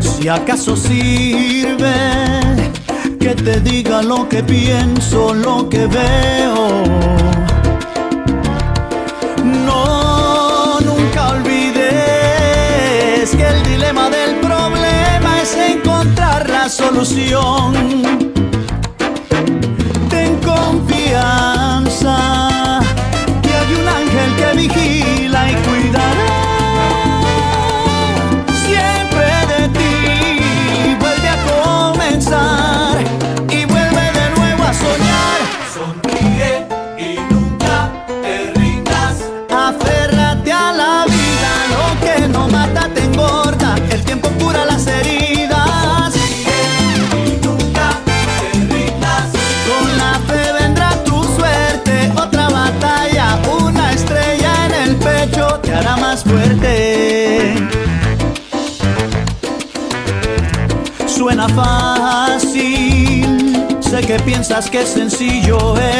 Si acaso sirve que te diga lo que pienso, lo que veo. No, nunca olvides que el dilema del problema es encontrar la solución. Te hará más fuerte. Suena fácil, sé que piensas que es sencillo en teoría.